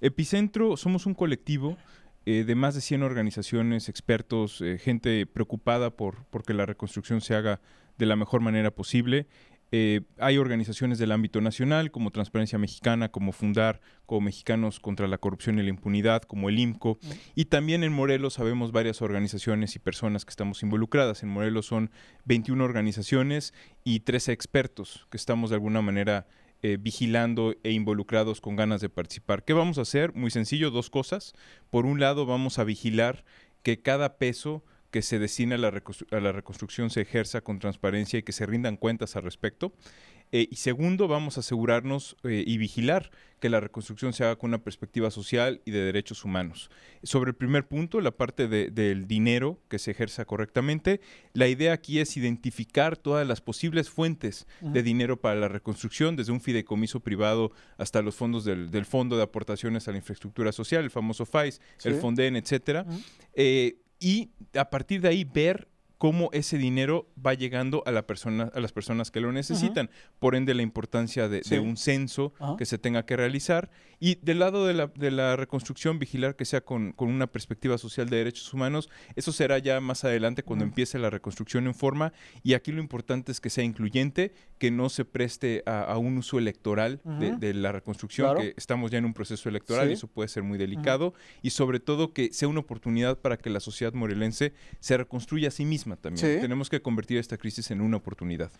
Epicentro somos un colectivo eh, de más de 100 organizaciones, expertos, eh, gente preocupada por, por que la reconstrucción se haga de la mejor manera posible. Eh, hay organizaciones del ámbito nacional como Transparencia Mexicana, como Fundar, como Mexicanos contra la Corrupción y la Impunidad, como el IMCO. Y también en Morelos sabemos varias organizaciones y personas que estamos involucradas. En Morelos son 21 organizaciones y 13 expertos que estamos de alguna manera eh, vigilando e involucrados con ganas de participar. ¿Qué vamos a hacer? Muy sencillo, dos cosas. Por un lado, vamos a vigilar que cada peso que se destina a la, reconstrucción se ejerza con transparencia y que se rindan cuentas al respecto. Eh, y segundo, vamos a asegurarnos eh, y vigilar que la reconstrucción se haga con una perspectiva social y de derechos humanos. Sobre el primer punto, la parte del dinero que se ejerza correctamente, la idea aquí es identificar todas las posibles fuentes de dinero para la reconstrucción, desde un fideicomiso privado hasta los fondos del, Fondo de Aportaciones a la Infraestructura Social, el famoso FAIS, el FONDEN, etcétera. Y a partir de ahí ver cómo ese dinero va llegando a, la persona, a las personas que lo necesitan. Por ende, la importancia de, un censo que se tenga que realizar. Y del lado de la, de la reconstrucción, vigilar que sea con, una perspectiva social de derechos humanos. Eso será ya más adelante cuando empiece la reconstrucción en forma. Y aquí lo importante es que sea incluyente, que no se preste a, un uso electoral de, la reconstrucción, que estamos ya en un proceso electoral y eso puede ser muy delicado. Y sobre todo que sea una oportunidad para que la sociedad morelense se reconstruya a sí misma también. Tenemos que convertir esta crisis en una oportunidad.